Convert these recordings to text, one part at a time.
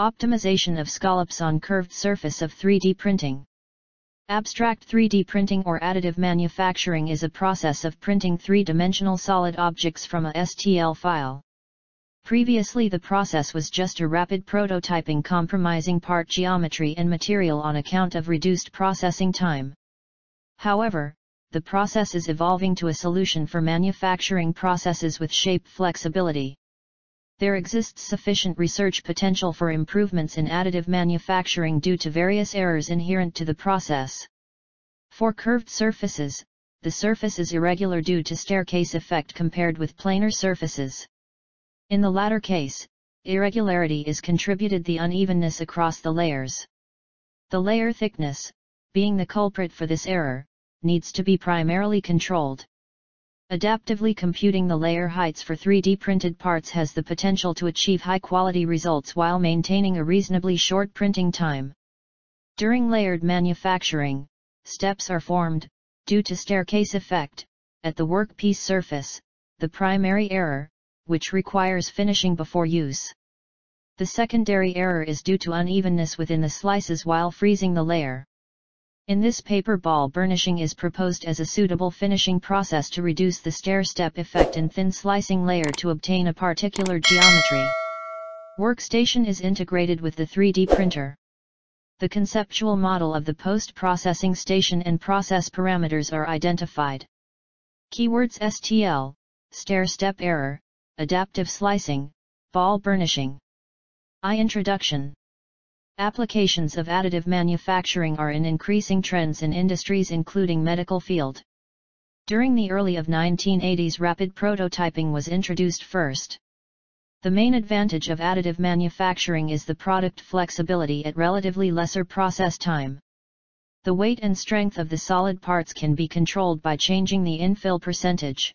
Optimization of scallops on curved surface of 3D printing. Abstract 3D printing or additive manufacturing is a process of printing three-dimensional solid objects from a STL file. Previously the process was just a rapid prototyping compromising part geometry and material on account of reduced processing time. However, the process is evolving to a solution for manufacturing processes with shape flexibility there exists sufficient research potential for improvements in additive manufacturing due to various errors inherent to the process. For curved surfaces, the surface is irregular due to staircase effect compared with planar surfaces. In the latter case, irregularity is contributed the unevenness across the layers. The layer thickness, being the culprit for this error, needs to be primarily controlled. Adaptively computing the layer heights for 3D printed parts has the potential to achieve high-quality results while maintaining a reasonably short printing time. During layered manufacturing, steps are formed, due to staircase effect, at the workpiece surface, the primary error, which requires finishing before use. The secondary error is due to unevenness within the slices while freezing the layer. In this paper ball burnishing is proposed as a suitable finishing process to reduce the stair-step effect in thin slicing layer to obtain a particular geometry. Workstation is integrated with the 3D printer. The conceptual model of the post-processing station and process parameters are identified. Keywords STL, stair-step error, adaptive slicing, ball burnishing. I Introduction Applications of additive manufacturing are in increasing trends in industries including medical field. During the early of 1980s rapid prototyping was introduced first. The main advantage of additive manufacturing is the product flexibility at relatively lesser process time. The weight and strength of the solid parts can be controlled by changing the infill percentage.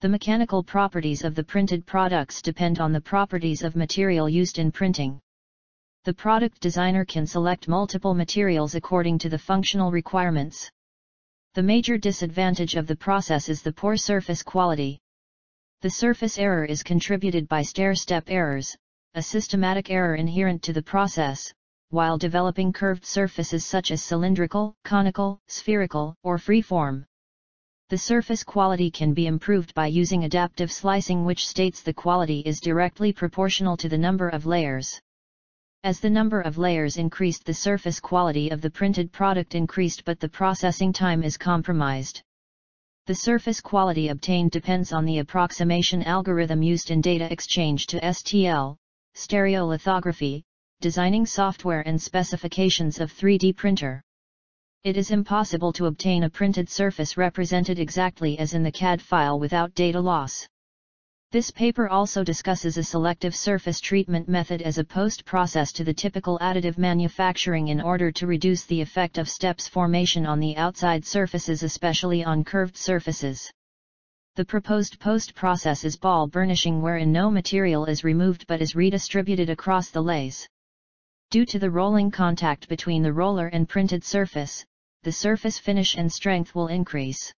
The mechanical properties of the printed products depend on the properties of material used in printing the product designer can select multiple materials according to the functional requirements. The major disadvantage of the process is the poor surface quality. The surface error is contributed by stair-step errors, a systematic error inherent to the process, while developing curved surfaces such as cylindrical, conical, spherical, or freeform. The surface quality can be improved by using adaptive slicing which states the quality is directly proportional to the number of layers. As the number of layers increased the surface quality of the printed product increased but the processing time is compromised. The surface quality obtained depends on the approximation algorithm used in data exchange to STL, stereolithography, designing software and specifications of 3D printer. It is impossible to obtain a printed surface represented exactly as in the CAD file without data loss. This paper also discusses a selective surface treatment method as a post-process to the typical additive manufacturing in order to reduce the effect of steps formation on the outside surfaces especially on curved surfaces. The proposed post-process is ball burnishing wherein no material is removed but is redistributed across the lays. Due to the rolling contact between the roller and printed surface, the surface finish and strength will increase.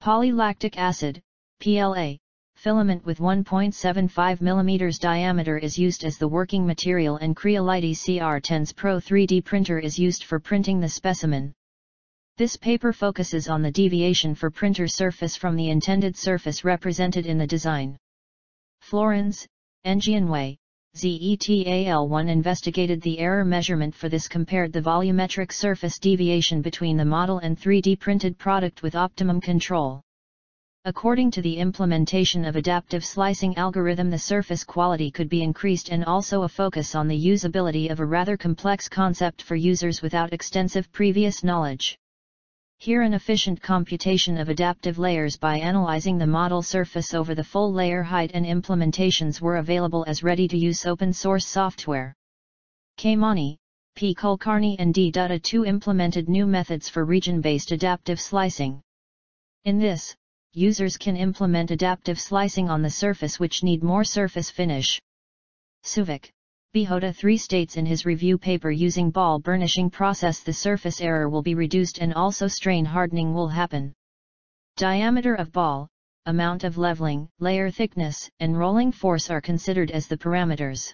Polylactic acid, PLA, filament with 1.75 mm diameter is used as the working material and Creality CR-10S Pro 3D printer is used for printing the specimen. This paper focuses on the deviation for printer surface from the intended surface represented in the design. Flourens, Way, ZETAL1 investigated the error measurement for this compared the volumetric surface deviation between the model and 3D printed product with optimum control. According to the implementation of adaptive slicing algorithm the surface quality could be increased and also a focus on the usability of a rather complex concept for users without extensive previous knowledge. Here an efficient computation of adaptive layers by analyzing the model surface over the full layer height and implementations were available as ready-to-use open-source software. Mani, P. Kulkarni and D. Dutta 2 implemented new methods for region-based adaptive slicing. In this, users can implement adaptive slicing on the surface which need more surface finish. Suvik, Bihota 3 states in his review paper using ball burnishing process the surface error will be reduced and also strain hardening will happen. Diameter of ball, amount of leveling, layer thickness, and rolling force are considered as the parameters.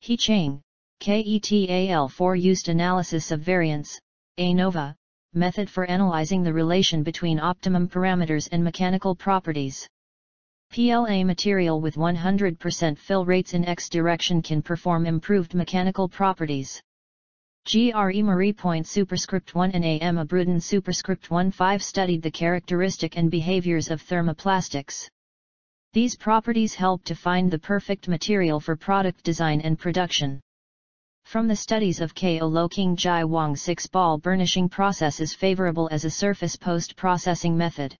He Chang, KETAL 4 used analysis of variance, ANOVA, method for analyzing the relation between optimum parameters and mechanical properties. PLA material with 100% fill rates in X direction can perform improved mechanical properties. GRE Marie Point superscript 1 and AM Abrudin superscript 1 5 studied the characteristic and behaviors of thermoplastics. These properties help to find the perfect material for product design and production. From the studies of K. O. King Jai Wang 6 ball burnishing process is favorable as a surface post-processing method.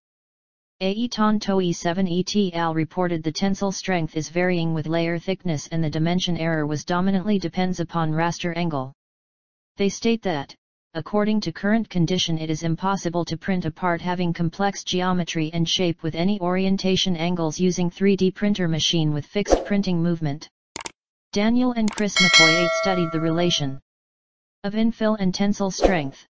Aeton Toi 7 et al. reported the tensile strength is varying with layer thickness and the dimension error was dominantly depends upon raster angle. They state that, according to current condition it is impossible to print a part having complex geometry and shape with any orientation angles using 3D printer machine with fixed printing movement. Daniel and Chris McCoy 8 studied the relation of infill and tensile strength.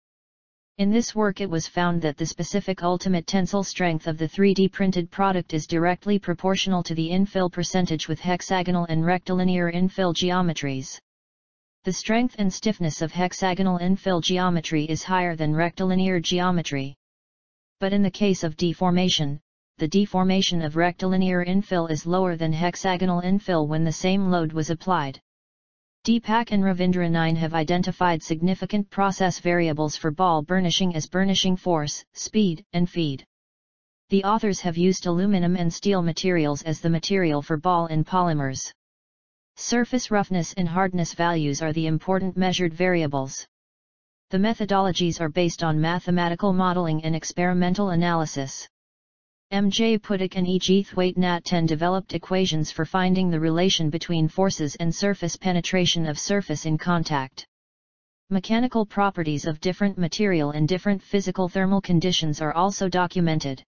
In this work it was found that the specific ultimate tensile strength of the 3D printed product is directly proportional to the infill percentage with hexagonal and rectilinear infill geometries. The strength and stiffness of hexagonal infill geometry is higher than rectilinear geometry. But in the case of deformation, the deformation of rectilinear infill is lower than hexagonal infill when the same load was applied. Deepak and Ravindra 9 have identified significant process variables for ball burnishing as burnishing force, speed, and feed. The authors have used aluminum and steel materials as the material for ball and polymers. Surface roughness and hardness values are the important measured variables. The methodologies are based on mathematical modeling and experimental analysis. M.J. Puttock and E.G. Thwaite-Nat 10 developed equations for finding the relation between forces and surface penetration of surface in contact. Mechanical properties of different material and different physical thermal conditions are also documented.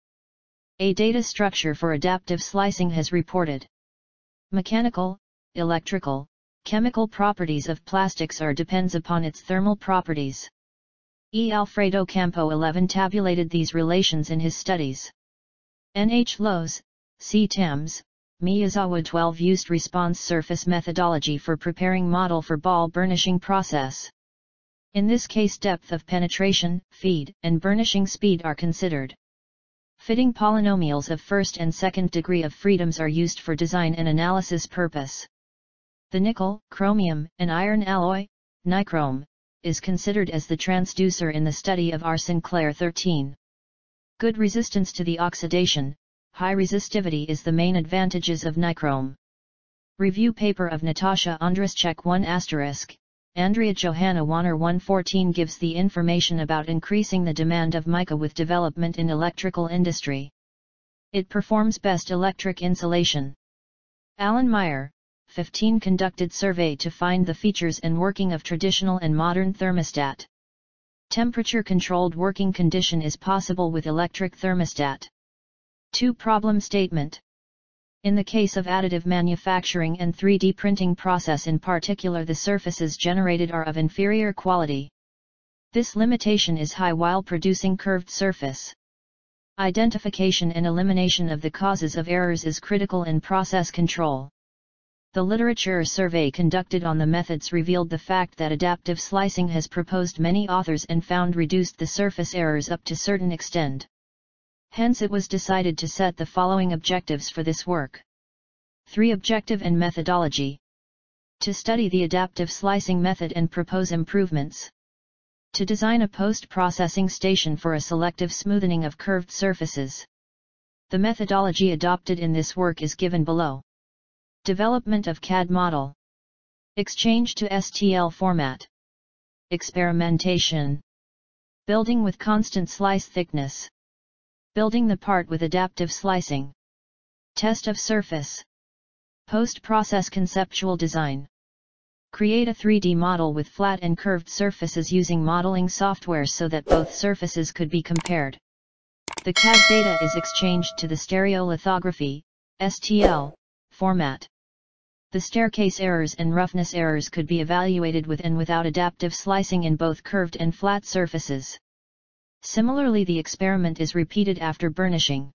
A data structure for adaptive slicing has reported. Mechanical, electrical, chemical properties of plastics are depends upon its thermal properties. E. Alfredo Campo 11 tabulated these relations in his studies. N. H. Lowes, C. Thames, Miyazawa 12 used response surface methodology for preparing model for ball burnishing process. In this case depth of penetration, feed, and burnishing speed are considered. Fitting polynomials of first and second degree of freedoms are used for design and analysis purpose. The nickel, chromium, and iron alloy, nichrome, is considered as the transducer in the study of R. Sinclair 13. Good resistance to the oxidation, high resistivity is the main advantages of nichrome. Review paper of Natasha Ondraschek 1 asterisk, Andrea Johanna Warner 114 gives the information about increasing the demand of mica with development in electrical industry. It performs best electric insulation. Alan Meyer, 15 conducted survey to find the features and working of traditional and modern thermostat. Temperature-controlled working condition is possible with electric thermostat. 2. Problem statement. In the case of additive manufacturing and 3D printing process in particular the surfaces generated are of inferior quality. This limitation is high while producing curved surface. Identification and elimination of the causes of errors is critical in process control. The literature survey conducted on the methods revealed the fact that adaptive slicing has proposed many authors and found reduced the surface errors up to certain extent. Hence it was decided to set the following objectives for this work. 3. Objective and methodology. To study the adaptive slicing method and propose improvements. To design a post-processing station for a selective smoothing of curved surfaces. The methodology adopted in this work is given below. Development of CAD model. Exchange to STL format. Experimentation. Building with constant slice thickness. Building the part with adaptive slicing. Test of surface. Post-process conceptual design. Create a 3D model with flat and curved surfaces using modeling software so that both surfaces could be compared. The CAD data is exchanged to the stereolithography, STL, format. The staircase errors and roughness errors could be evaluated with and without adaptive slicing in both curved and flat surfaces. Similarly the experiment is repeated after burnishing.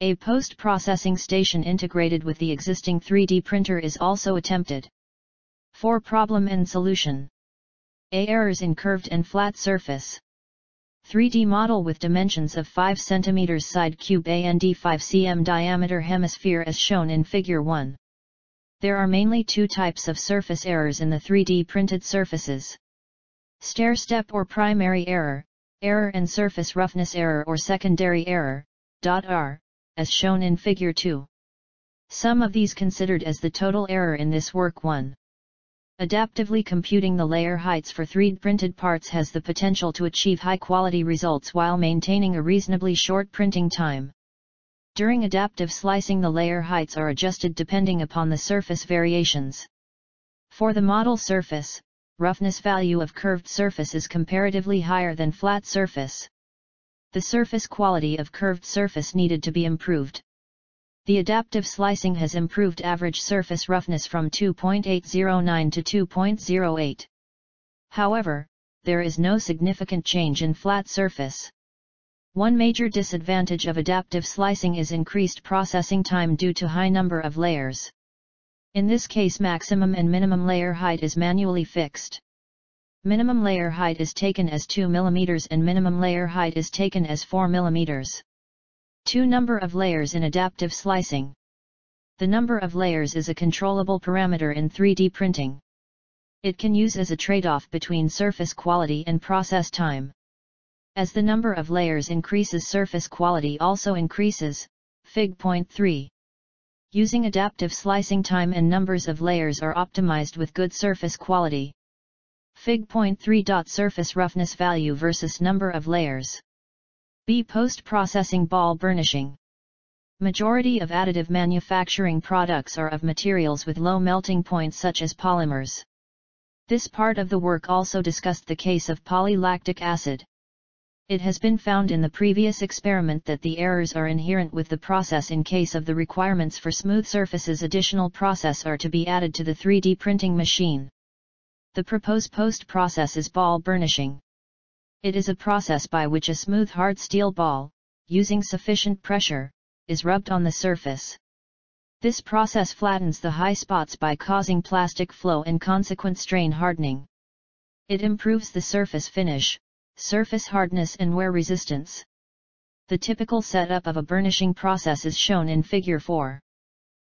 A post-processing station integrated with the existing 3D printer is also attempted. 4 Problem and solution. A. Errors in curved and flat surface. 3D model with dimensions of 5 cm side cube and 5 cm diameter hemisphere as shown in Figure 1. There are mainly two types of surface errors in the 3D printed surfaces. Stair-step or primary error, error and surface roughness error or secondary error, .r, as shown in Figure 2. Some of these considered as the total error in this work 1. Adaptively computing the layer heights for 3D printed parts has the potential to achieve high-quality results while maintaining a reasonably short printing time. During adaptive slicing the layer heights are adjusted depending upon the surface variations. For the model surface, roughness value of curved surface is comparatively higher than flat surface. The surface quality of curved surface needed to be improved. The adaptive slicing has improved average surface roughness from 2.809 to 2.08. However, there is no significant change in flat surface. One major disadvantage of adaptive slicing is increased processing time due to high number of layers. In this case maximum and minimum layer height is manually fixed. Minimum layer height is taken as 2 mm and minimum layer height is taken as 4 mm. 2 Number of layers in adaptive slicing. The number of layers is a controllable parameter in 3D printing. It can use as a trade-off between surface quality and process time. As the number of layers increases surface quality also increases, Fig. Point 3. Using adaptive slicing time and numbers of layers are optimized with good surface quality. Fig. Point 3. Surface roughness value versus number of layers. B. Post-processing ball burnishing. Majority of additive manufacturing products are of materials with low melting points such as polymers. This part of the work also discussed the case of polylactic acid. It has been found in the previous experiment that the errors are inherent with the process in case of the requirements for smooth surfaces additional process are to be added to the 3D printing machine. The proposed post-process is ball burnishing. It is a process by which a smooth hard steel ball, using sufficient pressure, is rubbed on the surface. This process flattens the high spots by causing plastic flow and consequent strain hardening. It improves the surface finish, surface hardness and wear resistance. The typical setup of a burnishing process is shown in Figure 4.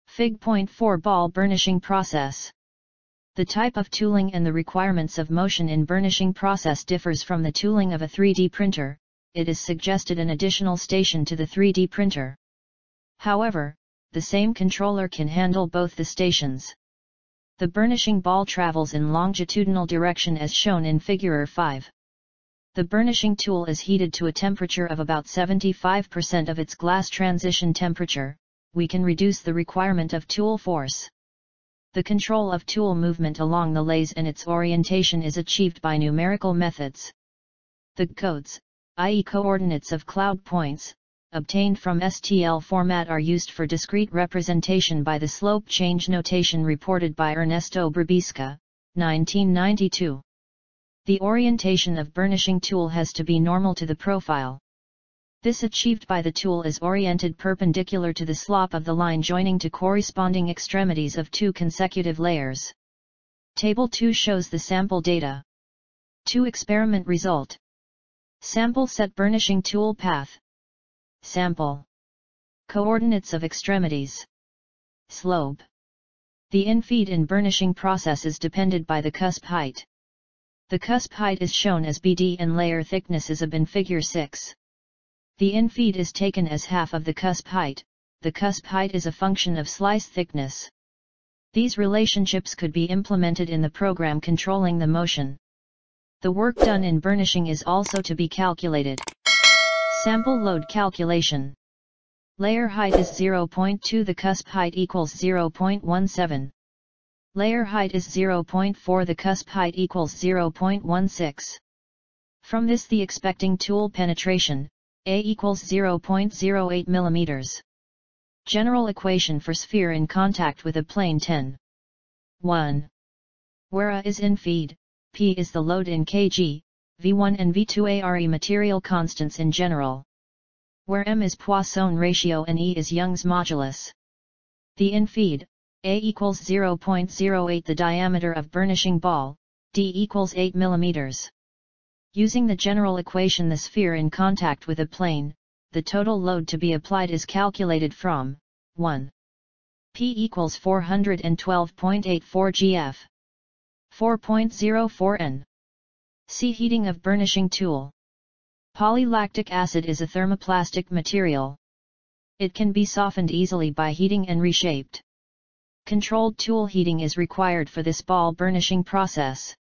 Fig. Point 4 Ball Burnishing Process the type of tooling and the requirements of motion in burnishing process differs from the tooling of a 3D printer, it is suggested an additional station to the 3D printer. However, the same controller can handle both the stations. The burnishing ball travels in longitudinal direction as shown in Figure 5. The burnishing tool is heated to a temperature of about 75% of its glass transition temperature, we can reduce the requirement of tool force. The control of tool movement along the lathe and its orientation is achieved by numerical methods. The codes, i.e. coordinates of cloud points, obtained from STL format are used for discrete representation by the slope change notation reported by Ernesto Bribiesca, 1992. The orientation of burnishing tool has to be normal to the profile. This achieved by the tool is oriented perpendicular to the slop of the line joining to corresponding extremities of two consecutive layers. Table 2 shows the sample data. 2 Experiment result. Sample set burnishing tool path. Sample. Coordinates of extremities. Slope. The infeed in burnishing process is depended by the cusp height. The cusp height is shown as BD and layer thickness is AB in figure 6. The infeed is taken as half of the cusp height, the cusp height is a function of slice thickness. These relationships could be implemented in the program controlling the motion. The work done in burnishing is also to be calculated. Sample load calculation. Layer height is 0.2 the cusp height equals 0.17. Layer height is 0.4 the cusp height equals 0.16. From this the expecting tool penetration, a equals 0.08 mm. General equation for sphere in contact with a plane 10. 1. Where A is infeed, P is the load in kg, V1 and V2 are material constants in general. Where M is Poisson ratio and E is Young's modulus. The infeed, A equals 0.08 the diameter of burnishing ball, D equals 8 mm. Using the general equation the sphere in contact with a plane, the total load to be applied is calculated from 1. P equals 412.84 gf. 4.04 N. See heating of burnishing tool. Polylactic acid is a thermoplastic material. It can be softened easily by heating and reshaped. Controlled tool heating is required for this ball burnishing process.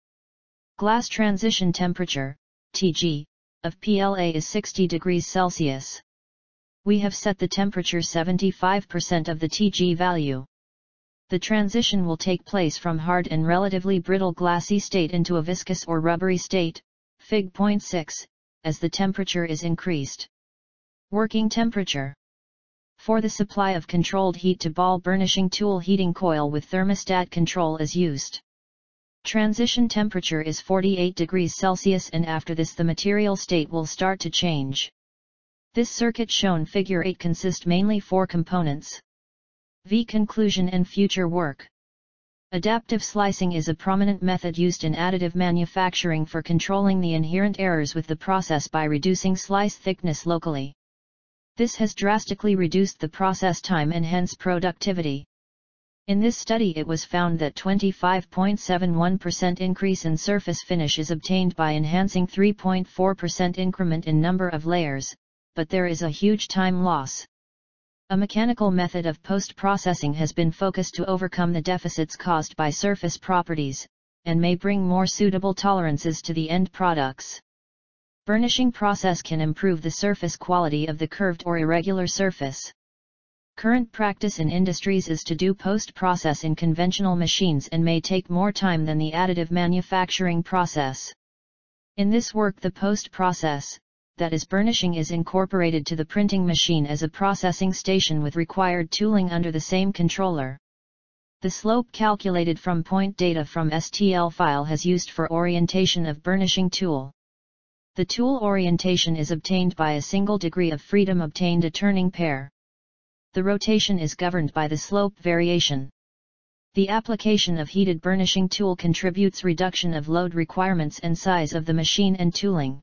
Glass transition temperature, Tg, of PLA is 60 degrees Celsius. We have set the temperature 75% of the Tg value. The transition will take place from hard and relatively brittle glassy state into a viscous or rubbery state, Fig. 0.6, as the temperature is increased. Working temperature For the supply of controlled heat to ball burnishing tool heating coil with thermostat control is used. Transition temperature is 48 degrees Celsius and after this the material state will start to change. This circuit shown figure 8 consists mainly four components. V. Conclusion and future work. Adaptive slicing is a prominent method used in additive manufacturing for controlling the inherent errors with the process by reducing slice thickness locally. This has drastically reduced the process time and hence productivity. In this study it was found that 25.71% increase in surface finish is obtained by enhancing 3.4% increment in number of layers, but there is a huge time loss. A mechanical method of post-processing has been focused to overcome the deficits caused by surface properties, and may bring more suitable tolerances to the end products. Burnishing process can improve the surface quality of the curved or irregular surface. Current practice in industries is to do post-process in conventional machines and may take more time than the additive manufacturing process. In this work the post-process, that is burnishing is incorporated to the printing machine as a processing station with required tooling under the same controller. The slope calculated from point data from STL file has used for orientation of burnishing tool. The tool orientation is obtained by a single degree of freedom obtained a turning pair. The rotation is governed by the slope variation. The application of heated burnishing tool contributes reduction of load requirements and size of the machine and tooling.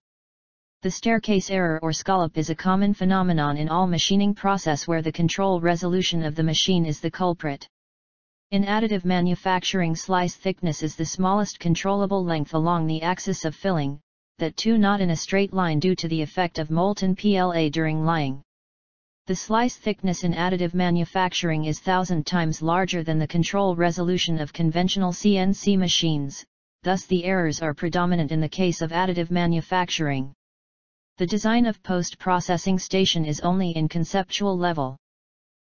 The staircase error or scallop is a common phenomenon in all machining process where the control resolution of the machine is the culprit. In additive manufacturing slice thickness is the smallest controllable length along the axis of filling, that two not in a straight line due to the effect of molten PLA during lying. The slice thickness in additive manufacturing is thousand times larger than the control resolution of conventional CNC machines, thus the errors are predominant in the case of additive manufacturing. The design of post-processing station is only in conceptual level.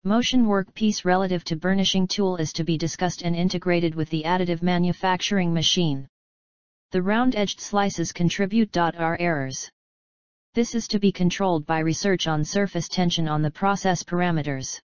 Motion workpiece relative to burnishing tool is to be discussed and integrated with the additive manufacturing machine. The round-edged slices contribute. Are errors. This is to be controlled by research on surface tension on the process parameters.